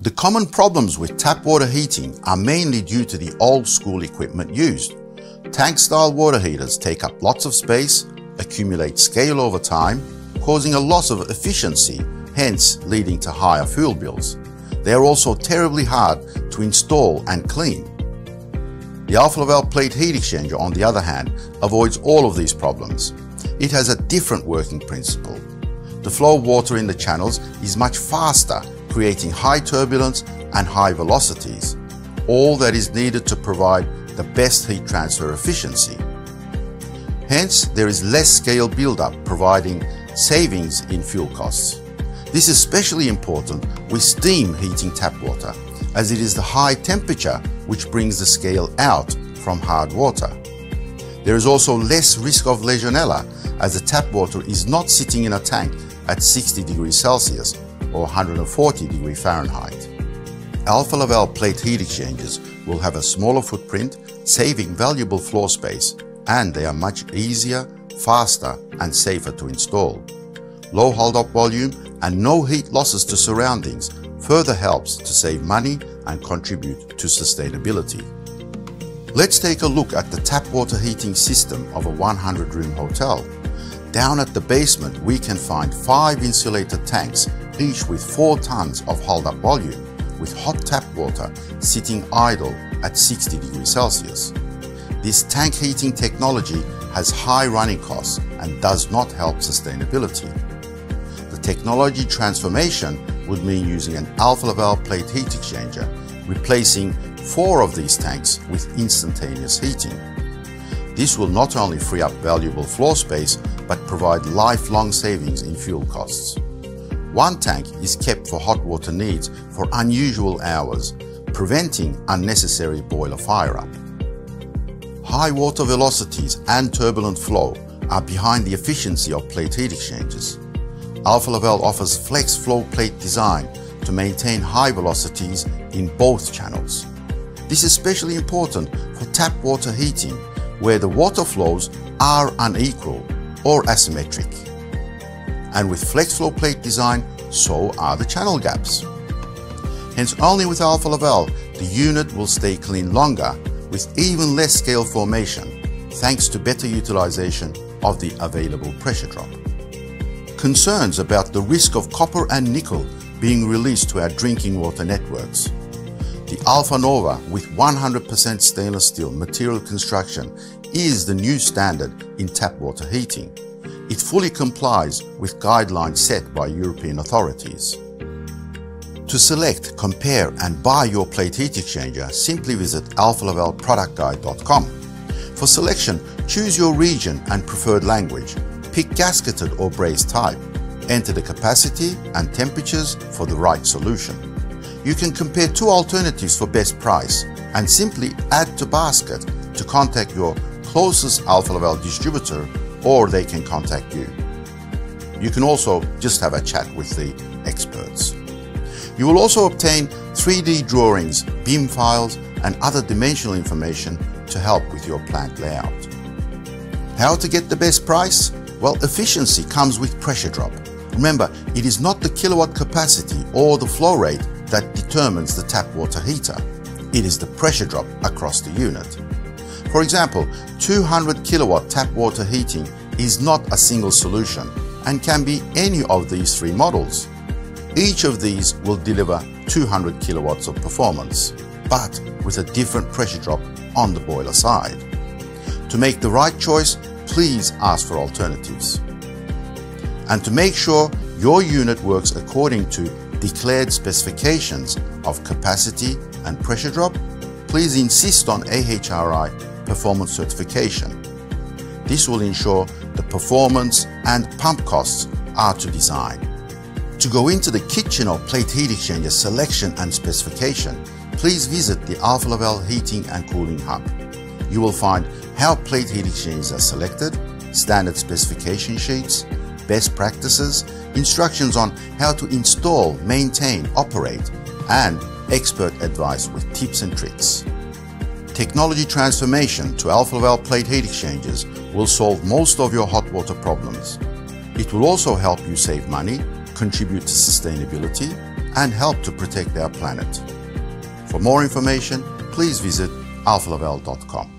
The common problems with tap water heating are mainly due to the old school equipment used. Tank style water heaters take up lots of space, accumulate scale over time, causing a loss of efficiency, hence leading to higher fuel bills. They are also terribly hard to install and clean. The Alfa Laval plate heat exchanger, on the other hand, avoids all of these problems. It has a different working principle. The flow of water in the channels is much faster creating high turbulence and high velocities, all that is needed to provide the best heat transfer efficiency. Hence, there is less scale buildup providing savings in fuel costs. This is especially important with steam heating tap water, as it is the high temperature which brings the scale out from hard water. There is also less risk of Legionella as the tap water is not sitting in a tank at 60 degrees Celsius or 140 degrees Fahrenheit. Alfa Laval plate heat exchangers will have a smaller footprint, saving valuable floor space, and they are much easier, faster and safer to install. Low hold-up volume and no heat losses to surroundings further helps to save money and contribute to sustainability. Let's take a look at the tap water heating system of a 100 room hotel. Down at the basement we can find 5 insulated tanks each with 4 tons of hold-up volume, with hot tap water sitting idle at 60 degrees Celsius. This tank heating technology has high running costs and does not help sustainability. The technology transformation would mean using an Alfa Laval plate heat exchanger, replacing four of these tanks with instantaneous heating. This will not only free up valuable floor space, but provide lifelong savings in fuel costs. One tank is kept for hot water needs for unusual hours, preventing unnecessary boiler fire up. High water velocities and turbulent flow are behind the efficiency of plate heat exchangers. Alfa Laval offers flex flow plate design to maintain high velocities in both channels. This is especially important for tap water heating where the water flows are unequal or asymmetric and with flex flow plate design, so are the channel gaps. Hence only with Alfa Laval, the unit will stay clean longer with even less scale formation, thanks to better utilization of the available pressure drop. Concerns about the risk of copper and nickel being released to our drinking water networks. The AlfaNova with 100% stainless steel material construction is the new standard in tap water heating. It fully complies with guidelines set by European authorities. To select, compare and buy your plate heat exchanger, simply visit alfalavalproductguide.com. For selection, choose your region and preferred language. Pick gasketed or brazed type. Enter the capacity and temperatures for the right solution. You can compare two alternatives for best price and simply add to basket to contact your closest Alfa Laval distributor or they can contact you. You can also just have a chat with the experts. You will also obtain 3D drawings, BIM files, and other dimensional information to help with your plant layout. How to get the best price? Well, efficiency comes with pressure drop. Remember, it is not the kilowatt capacity or the flow rate that determines the tap water heater. It is the pressure drop across the unit. For example, 200 kilowatt tap water heating is not a single solution and can be any of these three models. Each of these will deliver 200 kilowatts of performance, but with a different pressure drop on the boiler side. To make the right choice, please ask for alternatives. And to make sure your unit works according to declared specifications of capacity and pressure drop, please insist on AHRI performance certification. This will ensure the performance and pump costs are to design. To go into the kitchen or plate heat exchanger selection and specification, please visit the Alfa Laval Heating and Cooling Hub. You will find how plate heat exchangers are selected, standard specification sheets, best practices, instructions on how to install, maintain, operate, and expert advice with tips and tricks. Technology transformation to Alfa Laval plate heat exchangers will solve most of your hot water problems. It will also help you save money, contribute to sustainability and help to protect our planet. For more information, please visit alfalaval.com.